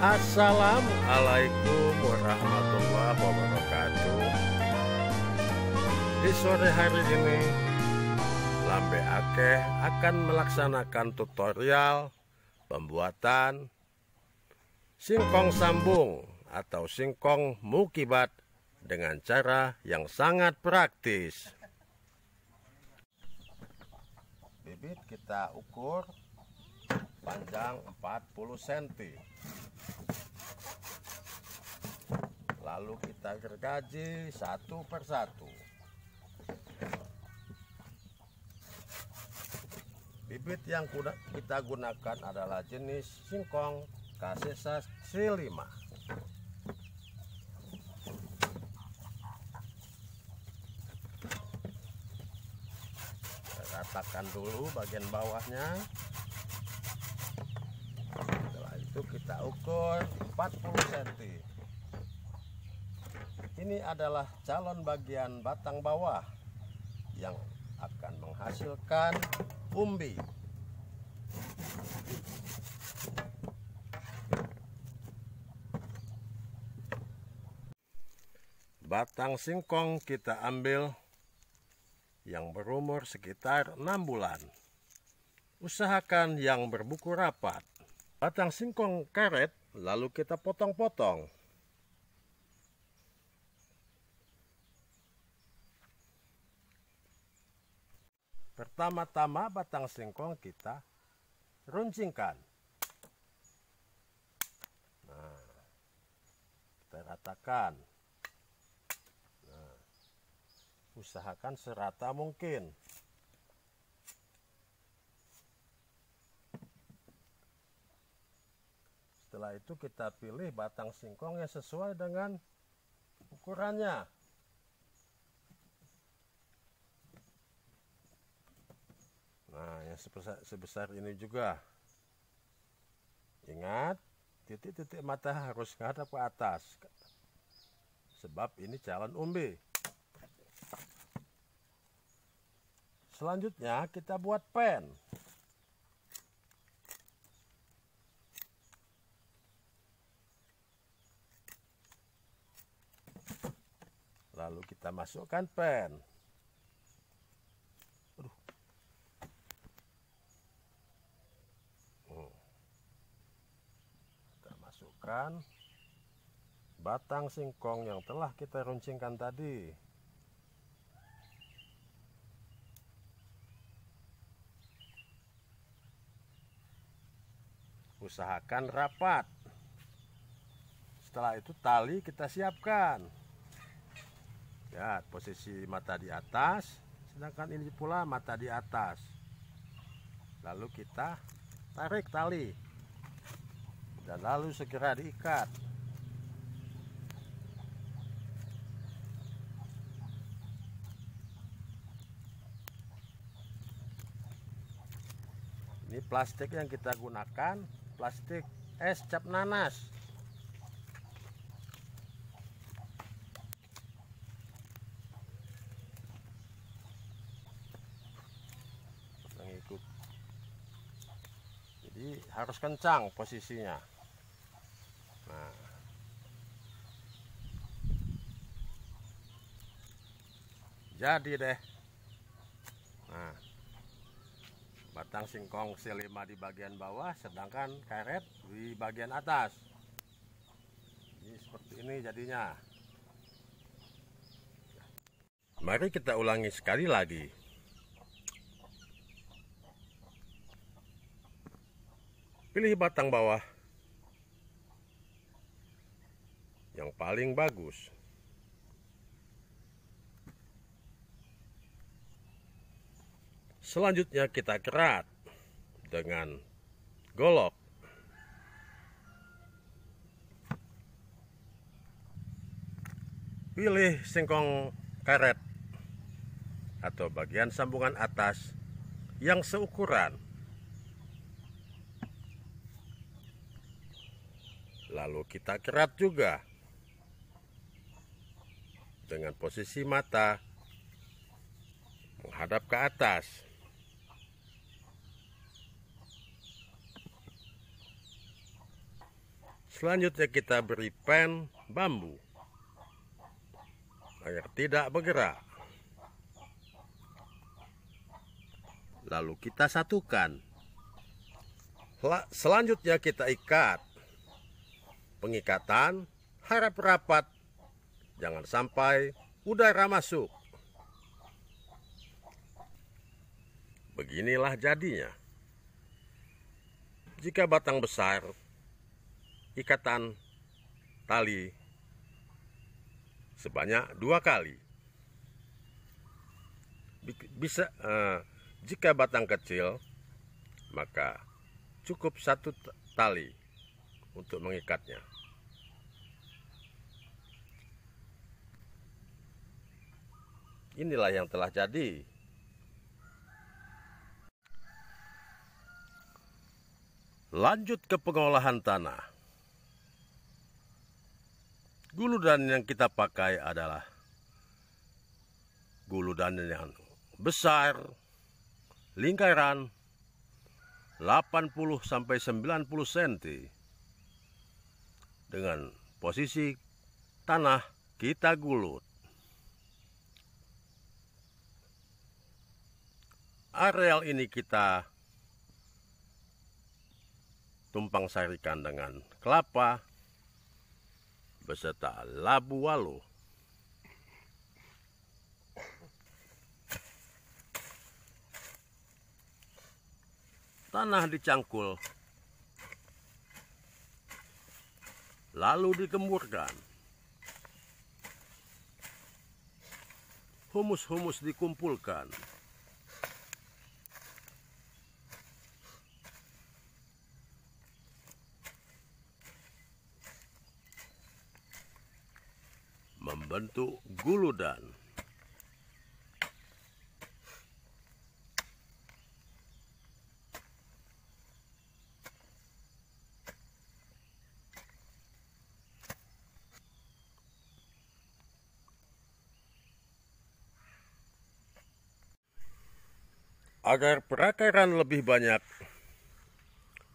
Assalamualaikum warahmatullahi wabarakatuh. Di sore hari ini Lambe Akeh akan melaksanakan tutorial Pembuatan Singkong sambung atau singkong mukibat Dengan cara yang sangat praktis. Bibit kita ukur panjang 40 cm lalu kita gergaji satu persatu bibit yang kita gunakan adalah jenis singkong kasesa C5 ratakan dulu bagian bawahnya. Itu kita ukur 40 cm ini adalah calon bagian batang bawah yang akan menghasilkan umbi. Batang singkong kita ambil yang berumur sekitar 6 bulan. Usahakan yang berbuku rapat. Batang singkong karet lalu kita potong-potong pertama-tama batang singkong kita runcingkan. Nah kita ratakan. Nah, usahakan serata mungkin. Setelah itu kita pilih batang singkong yang sesuai dengan ukurannya nah yang sebesar, sebesar ini juga. Ingat titik-titik mata harus menghadap ke atas. Sebab ini calon umbi. Selanjutnya kita buat pen. Lalu kita masukkan pen masukkan batang singkong yang telah kita runcingkan tadi. Usahakan rapat. Setelah itu tali kita siapkan. Ya posisi mata di atas sedangkan ini pula mata di atas. Lalu kita tarik tali dan lalu segera diikat. Ini plastik yang kita gunakan plastik es cap nanas jadi harus kencang posisinya. Nah. Jadi deh. Nah. Batang singkong C5 di bagian bawah sedangkan karet di bagian atas. Ini seperti ini jadinya. Mari kita ulangi sekali lagi Pilih batang bawah yang paling bagus. Selanjutnya kita kerat dengan golok. Pilih singkong karet atau bagian sambungan atas yang seukuran lalu kita kerat juga dengan posisi mata menghadap ke atas Selanjutnya kita beri pen bambu agar tidak bergerak. Lalu kita satukan. Selanjutnya kita ikat. Pengikatan harap rapat. Jangan sampai udara masuk. Beginilah jadinya. Jika batang besar, ikatan tali sebanyak dua kali. Bisa uh, jika batang kecil, maka cukup satu tali untuk mengikatnya. Inilah yang telah jadi. Lanjut ke pengolahan tanah. Guludan yang kita pakai adalah guludan yang besar, lingkaran 80 sampai 90 cm dengan posisi tanah kita gulut. Areal ini kita tumpang sarikan dengan kelapa beserta labu walu. Tanah dicangkul, lalu dikemburkan. Humus-humus dikumpulkan. membentuk guludan. Agar perakaran lebih banyak,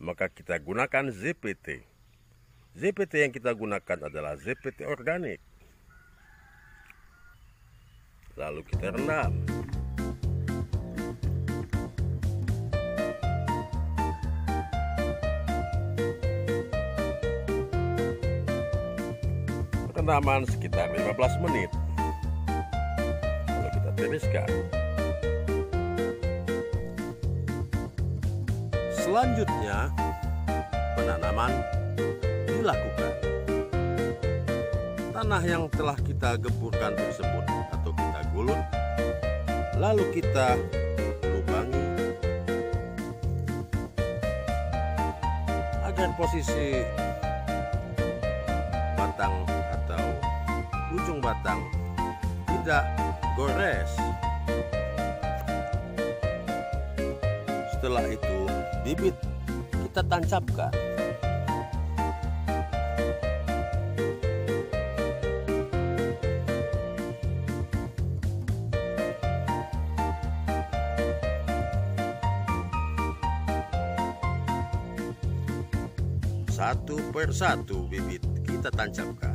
maka kita gunakan ZPT. ZPT yang kita gunakan adalah ZPT organik. Lalu kita rendam. Rendaman sekitar 15 menit. Lalu kita tiriskan selanjutnya penanaman dilakukan. Tanah yang telah kita gemburkan tersebut mulut lalu kita lubangi. Agar posisi batang atau ujung batang tidak gores. Setelah itu bibit kita tancapkan Satu persatu bibit kita tancapkan.